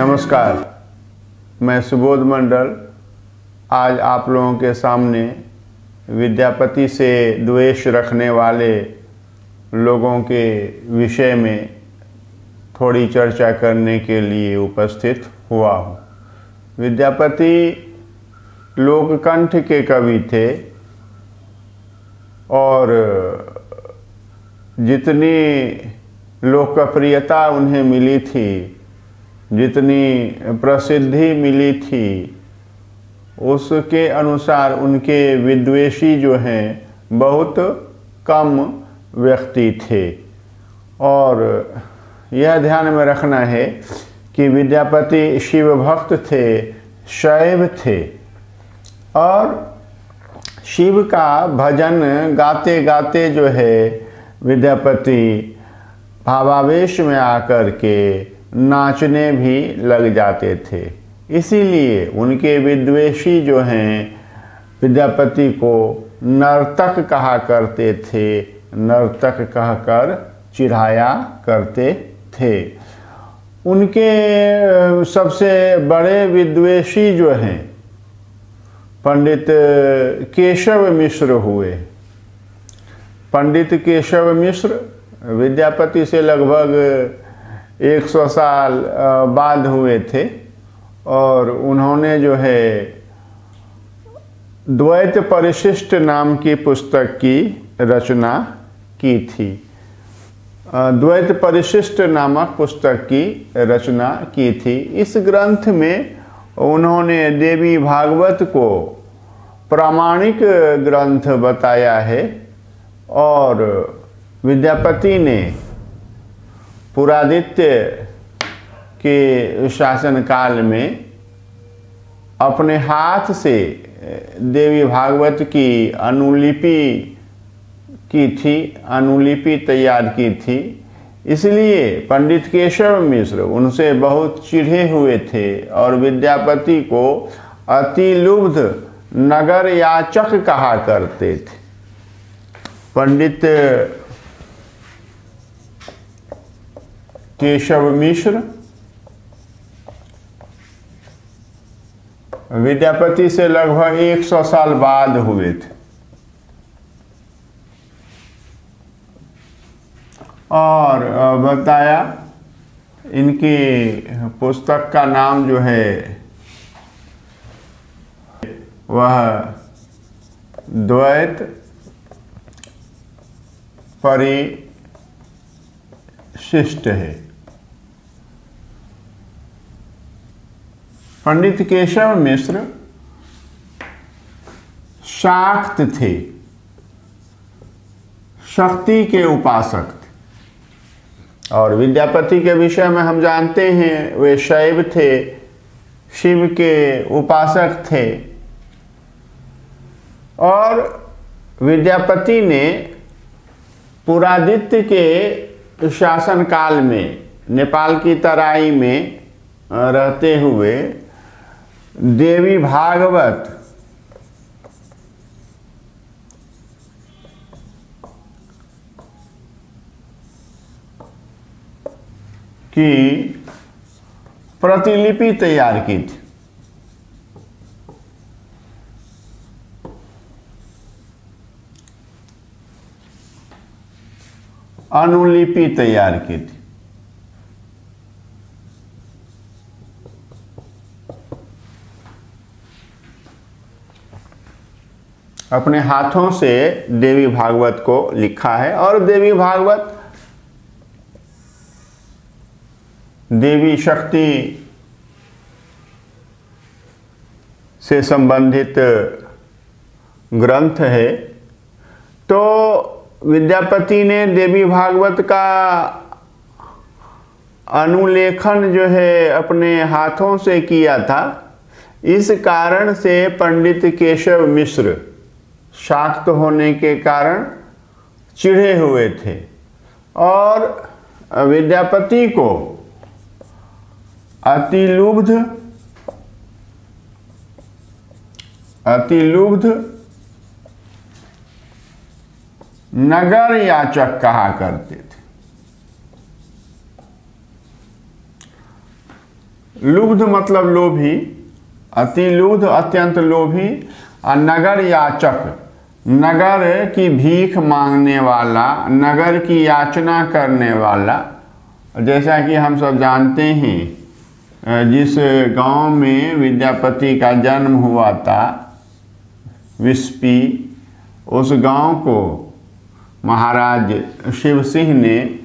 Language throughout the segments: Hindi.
नमस्कार। मैं सुबोध मंडल आज आप लोगों के सामने विद्यापति से द्वेष रखने वाले लोगों के विषय में थोड़ी चर्चा करने के लिए उपस्थित हुआ हूँ। विद्यापति लोककंठ के कवि थे और जितनी लोकप्रियता उन्हें मिली थी जितनी प्रसिद्धि मिली थी, उसके अनुसार उनके विद्वेषी जो हैं, बहुत कम व्यक्ति थे। और यह ध्यान में रखना है कि विद्यापति शिव भक्त थे, शैव थे। और शिव का भजन गाते गाते जो है, विद्यापति भावावेश में आकर के नाचने भी लग जाते थे। इसीलिए उनके विद्वेषी जो हैं, विद्यापति को नर्तक कहा करते थे, नर्तक कहकर चिढ़ाया करते थे। उनके सबसे बड़े विद्वेषी जो हैं, पंडित केशव मिश्र हुए। पंडित केशव मिश्र विद्यापति से लगभग 100 साल बाद हुए थे और उन्होंने जो है द्वैत परिशिष्ट नाम की पुस्तक की रचना की थी। द्वैत परिशिष्ट नामक पुस्तक की रचना की थी। इस ग्रंथ में उन्होंने देवी भागवत को प्रामाणिक ग्रंथ बताया है और विद्यापति ने पुरादित्य के शासनकाल में अपने हाथ से देवी भागवत की अनुलिपि की थी, अनुलिपि तैयार की थी। इसलिए पंडित केशव मिश्र उनसे बहुत चिढ़े हुए थे और विद्यापति को अतिलुब्ध नगर याचक कहा करते थे। पंडित केशव मिश्र, विद्यापति से लगभग 100 साल बाद हुए थे। और बताया, इनकी पुस्तक का नाम जो है, वह द्वैत परिशिष्ट है। पंडित केशव मिश्र शाक्त थे। शक्ति के उपासक थे। और विद्यापति के विषय में हम जानते हैं, वे शैव थे, शिव के उपासक थे। और विद्यापति ने पुरादित्य के शासनकाल में, नेपाल की तराई में रहते हुए देवी भागवत। की प्रतिलिपि तैयार की थी। अनुलिपि तैयार की थी। अपने हाथों से देवी भागवत को लिखा है और देवी भागवत देवी शक्ति से संबंधित ग्रंथ है। तो विद्यापति ने देवी भागवत का अनुलेखन जो है अपने हाथों से किया था। इस कारण से पंडित केशव मिश्र शाक्त होने के कारण चिढ़े हुए थे और विद्यापति को अतिलुब्ध अतिलुब्ध नगर याचक कहा करते थे। लुब्ध मतलब लोभी अति लुब्ध अत्यंत लोभी नगर याचक, नगर की भीख मांगने वाला, नगर की याचना करने वाला, जैसा कि हम सब जानते हैं, जिस गाँव में विद्यापति का जन्म हुआ था, विस्पी, उस गाँव को महाराज शिव सिंह ने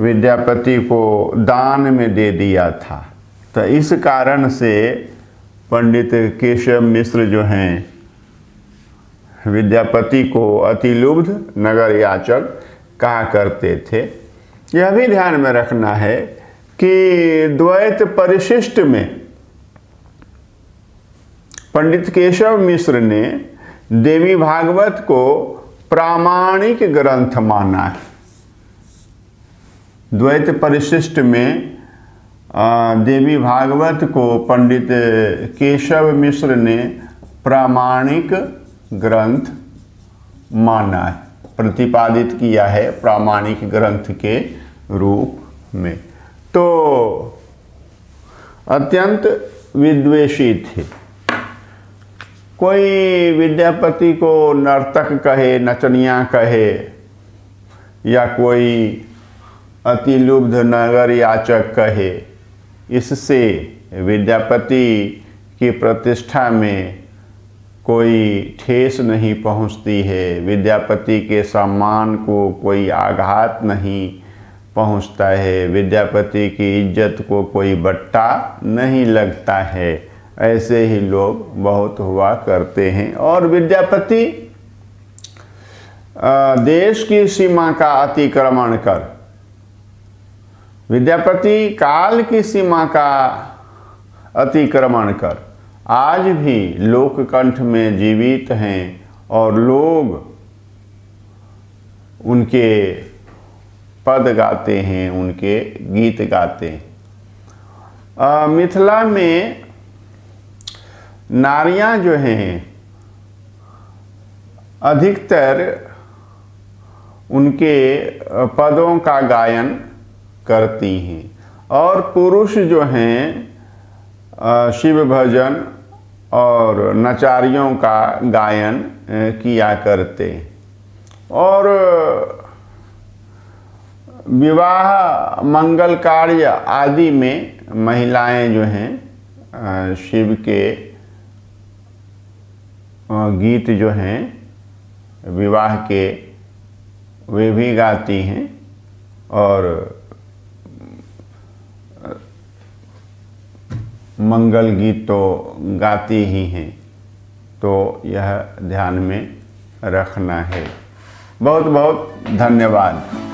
विद्यापति को दान में दे दिया था। तो इस कारण से पंडित केशव मिश्र जो हैं विद्यापति को अतिलुब्ध नगर याचक कहा करते थे। यह भी ध्यान में रखना है कि द्वैत परिशिष्ट में पंडित केशव मिश्र ने देवी भागवत को प्रामाणिक ग्रंथ माना है। द्वैत परिशिष्ट में देवी भागवत को पंडित केशव मिश्र ने प्रामाणिक ग्रंथ माना है, प्रतिपादित किया है प्रामाणिक ग्रंथ के रूप में। तो अत्यंत विद्वेषी थे कोई विद्यापति को नर्तक कहे, नचनिया कहे, या कोई अतिलुब्ध नगर याचक कहे, इससे विद्यापति की प्रतिष्ठा में कोई ठेस नहीं पहुँचती है। विद्यापति के सम्मान को कोई आघात नहीं पहुँचता है। विद्यापति की इज़्ज़त को कोई बट्टा नहीं लगता है। ऐसे ही लोग बहुत हुआ करते हैं। और विद्यापति देश की सीमा का अतिक्रमण कर। विद्यापति काल की सीमा का अतिक्रमण कर। आज भी लोककंठ में जीवित हैं और लोग उनके पद गाते हैं, उनके गीत गाते हैं। मिथिला में नारियाँ जो हैं, अधिकतर उनके पदों का गायन करती हैं। और पुरुष जो हैं शिव भजन और नचारियों का गायन किया करते। और, विवाह, मंगल कार्य आदि में महिलाएँ जो हैं शिव के गीत जो हैं, विवाह के, वे भी गाती हैं। और मंगल गीत तो गाते ही हैं। तो यह ध्यान में रखना है। बहुत बहुत धन्यवाद।